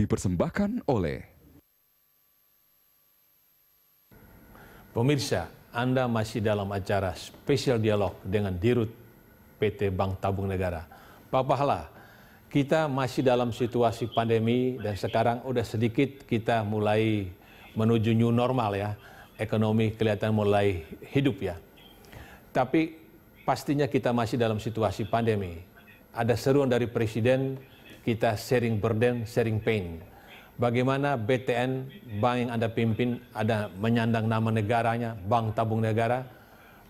dipersembahkan oleh Pemirsa, Anda masih dalam acara spesial dialog dengan Dirut PT Bank Tabung Negara. Pak Pahala, kita masih dalam situasi pandemi dan sekarang udah sedikit kita mulai menuju new normal ya. Ekonomi kelihatan mulai hidup ya. Tapi pastinya kita masih dalam situasi pandemi. Ada seruan dari Presiden, kita sharing burden, sharing pain bagaimana BTN, bank yang Anda pimpin, ada menyandang nama negaranya, Bank Tabung Negara,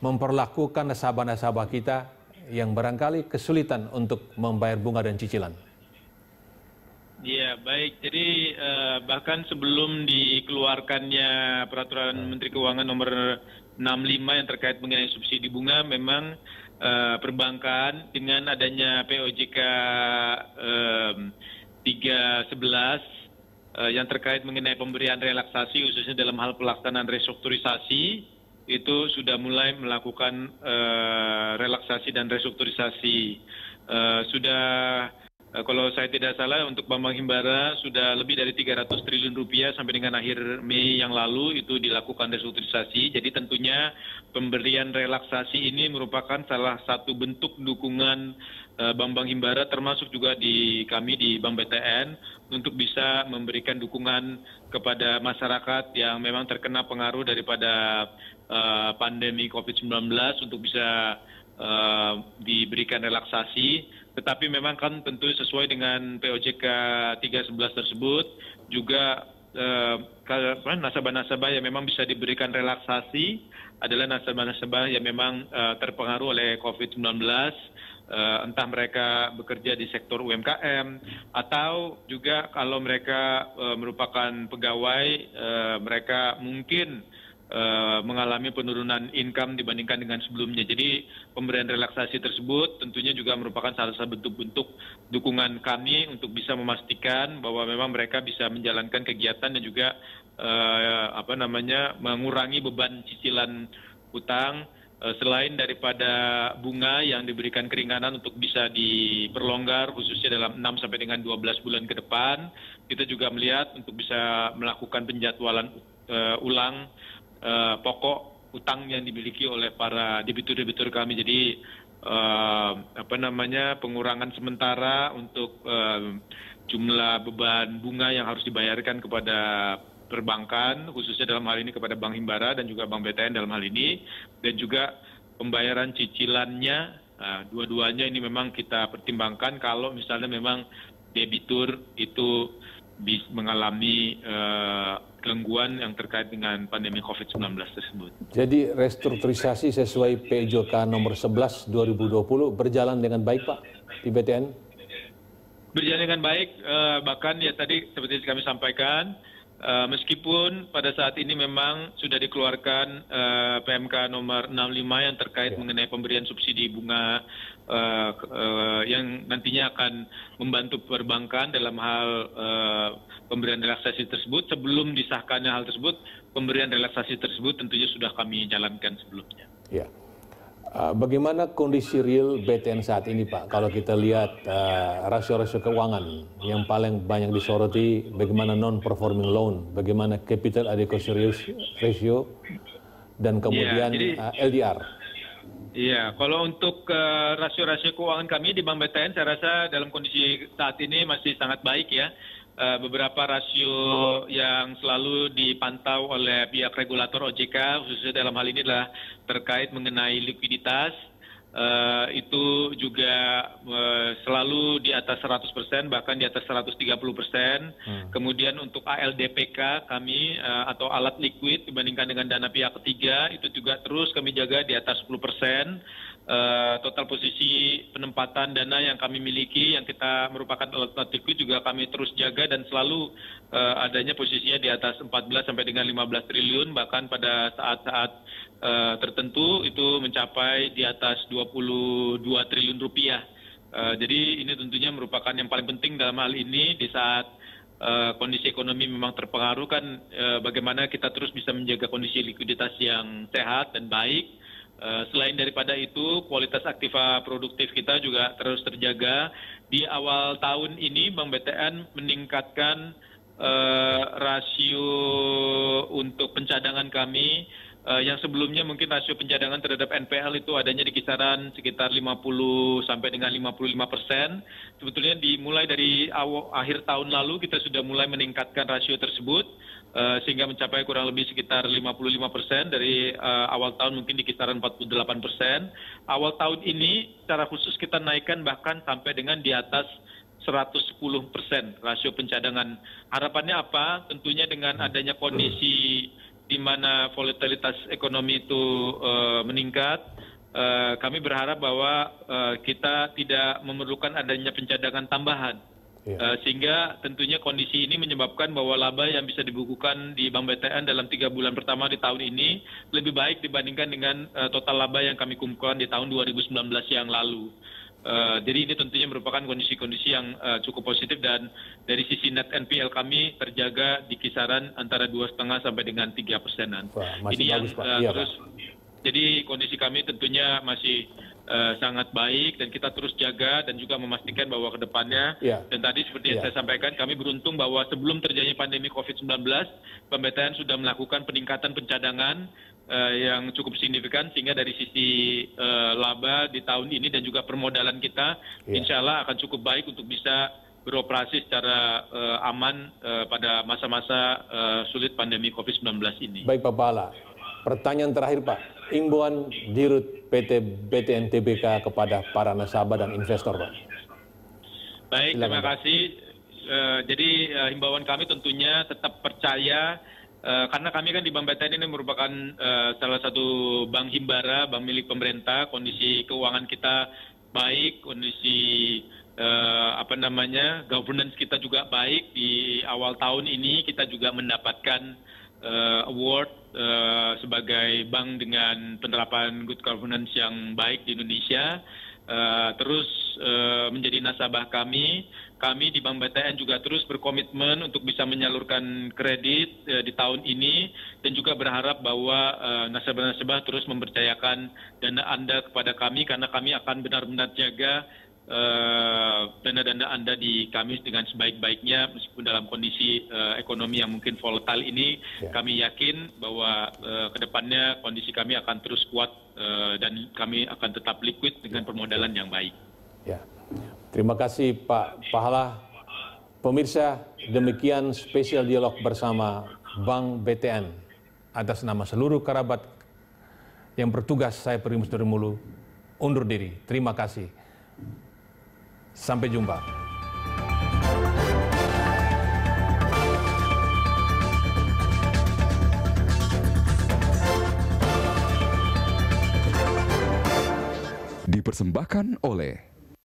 memperlakukan nasabah-nasabah kita yang barangkali kesulitan untuk membayar bunga dan cicilan. Ya, baik. Jadi eh, bahkan sebelum dikeluarkannya peraturan Menteri Keuangan nomor 65 yang terkait mengenai subsidi bunga, memang perbankan dengan adanya POJK eh, 311 uh, yang terkait mengenai pemberian relaksasi khususnya dalam hal pelaksanaan restrukturisasi itu sudah mulai melakukan uh, relaksasi dan restrukturisasi. Sudah kalau saya tidak salah untuk Bambang Himbara sudah lebih dari 300 triliun rupiah sampai dengan akhir Mei yang lalu itu dilakukan restrukturisasi jadi tentunya pemberian relaksasi ini merupakan salah satu bentuk dukungan uh, Bambang Himbara termasuk juga di kami di Bank BTN untuk bisa memberikan dukungan kepada masyarakat yang memang terkena pengaruh daripada uh, pandemi COVID-19 untuk bisa diberikan relaksasi. Tetapi memang kan tentu sesuai dengan POJK 311 tersebut juga nasabah-nasabah yang memang bisa diberikan relaksasi adalah nasabah-nasabah yang memang uh, terpengaruh oleh COVID-19 uh, entah mereka bekerja di sektor UMKM atau juga kalau mereka uh, merupakan pegawai uh, mereka mungkin mengalami penurunan income dibandingkan dengan sebelumnya. Jadi pemberian relaksasi tersebut tentunya juga merupakan salah satu bentuk-bentuk dukungan kami untuk bisa memastikan bahwa memang mereka bisa menjalankan kegiatan dan juga uh, apa namanya mengurangi beban cicilan utang Eh, selain daripada bunga yang diberikan keringanan untuk bisa diperlonggar khususnya dalam 6 sampai dengan 12 bulan ke depan, kita juga melihat untuk bisa melakukan penjadwalan uh, ulang uh, pokok utang yang dimiliki oleh para debitur-debitur kami. Jadi uh, apa namanya pengurangan sementara untuk uh, jumlah beban bunga yang harus dibayarkan kepada perbankan khususnya dalam hal ini kepada Bank Himbara dan juga Bank BTN dalam hal ini dan juga pembayaran cicilannya nah, dua-duanya ini memang kita pertimbangkan kalau misalnya memang debitur itu mengalami uh, gangguan yang terkait dengan pandemi COVID-19 tersebut. Jadi restrukturisasi sesuai PJK nomor 11 2020 berjalan dengan baik Pak di BTN? Berjalan dengan baik, uh, bahkan ya tadi seperti kami sampaikan, Uh, meskipun pada saat ini memang sudah dikeluarkan uh, eh, PMK nomor 65 yang terkait ya. mengenai pemberian subsidi bunga uh, uh, yang nantinya akan membantu perbankan dalam hal uh, pemberian relaksasi tersebut sebelum disahkannya hal tersebut pemberian relaksasi tersebut tentunya sudah kami jalankan sebelumnya. Ya. Uh, bagaimana kondisi real BTN saat ini Pak? Kalau kita lihat uh, rasio-rasio uh, keuangan yang paling banyak disoroti, bagaimana non-performing loan, bagaimana capital adequacy ratio, dan kemudian ya, jadi, uh, LDR. Iya, kalau untuk uh, rasio-rasio keuangan kami di Bank BTN, saya rasa dalam kondisi saat ini masih sangat baik ya. Eh, beberapa rasio yang selalu dipantau oleh pihak regulator OJK khususnya dalam hal ini adalah terkait mengenai likuiditas uh, itu juga uh, selalu di atas 100% bahkan di atas 130%. Hmm. Kemudian untuk ALDPK kami uh, atau alat liquid dibandingkan dengan dana pihak ketiga itu juga terus kami jaga di atas 10%. Uh, total posisi penempatan dana yang kami miliki yang kita merupakan liquid juga kami terus jaga dan selalu uh, adanya posisinya di atas 14 sampai dengan 15 triliun bahkan pada saat-saat uh, tertentu itu mencapai di atas 22 triliun rupiah. Uh, jadi ini tentunya merupakan yang paling penting dalam hal ini di saat kondisi ekonomi memang terpengaruh kan bagaimana kita terus bisa menjaga kondisi likuiditas yang sehat dan baik selain daripada itu, kualitas aktiva produktif kita juga terus terjaga. Di awal tahun ini, Bank BTN meningkatkan uh, rasio untuk pencadangan kami uh, yang sebelumnya mungkin rasio pencadangan terhadap NPL itu adanya di kisaran sekitar 50 sampai dengan 55 persen. Sebetulnya dimulai dari awal, akhir tahun lalu kita sudah mulai meningkatkan rasio tersebut uh, sehingga mencapai kurang lebih sekitar 55 persen dari uh, awal tahun mungkin di kisaran 48 persen. Awal tahun ini secara khusus kita naikkan bahkan sampai dengan di atas 110 persen rasio pencadangan. Harapannya apa? Tentunya dengan adanya kondisi di mana volatilitas ekonomi itu uh, meningkat, uh, kami berharap bahwa uh, kita tidak memerlukan adanya pencadangan tambahan. Ya. Uh, sehingga tentunya kondisi ini menyebabkan bahwa laba yang bisa dibukukan di Bank BTN dalam tiga bulan pertama di tahun ini lebih baik dibandingkan dengan uh, total laba yang kami kumpulkan di tahun 2019 yang lalu. Uh, jadi ini tentunya merupakan kondisi-kondisi yang uh, cukup positif dan dari sisi net NPL kami terjaga di kisaran antara dua setengah sampai dengan tiga persenan. ini yang uh, iya, terus Pak. jadi kondisi kami tentunya masih uh, sangat baik dan kita terus jaga dan juga memastikan bahwa ke depannya ya. dan tadi seperti yang ya. saya sampaikan kami beruntung bahwa sebelum terjadi pandemi COVID-19 pemerintah sudah melakukan peningkatan pencadangan uh, yang cukup signifikan sehingga dari sisi uh, laba di tahun ini dan juga permodalan kita yeah. insya Allah akan cukup baik untuk bisa beroperasi secara uh, aman uh, pada masa-masa uh, sulit pandemi COVID-19 ini. Baik Pak Bala, pertanyaan terakhir Pak, imbauan dirut PT BTN TBK kepada para nasabah dan investor Pak. Baik, Silakan, terima kasih. Uh, jadi uh, himbauan kami tentunya tetap percaya Eh, karena kami kan di Bank BTN ini merupakan uh, salah satu bank himbara, bank milik pemerintah, kondisi keuangan kita baik, kondisi uh, apa namanya governance kita juga baik. Di awal tahun ini kita juga mendapatkan uh, award uh, sebagai bank dengan penerapan good governance yang baik di Indonesia. Uh, terus uh, menjadi nasabah kami. Kami di Bank BTN juga terus berkomitmen untuk bisa menyalurkan kredit uh, di tahun ini. Dan juga berharap bahwa nasabah-nasabah terus mempercayakan dana Anda kepada kami karena kami akan benar-benar jaga dana-dana Anda di kami dengan sebaik-baiknya meskipun dalam kondisi uh, ekonomi yang mungkin volatile ini ya. kami yakin bahwa uh, ke depannya kondisi kami akan terus kuat uh, dan kami akan tetap liquid dengan permodalan yang baik. Ya. Terima kasih Pak Pahala. Pemirsa, demikian spesial dialog bersama Bank BTN. Atas nama seluruh kerabat yang bertugas saya Primus Mulu undur diri. Terima kasih. Sampai jumpa. Dipersembahkan oleh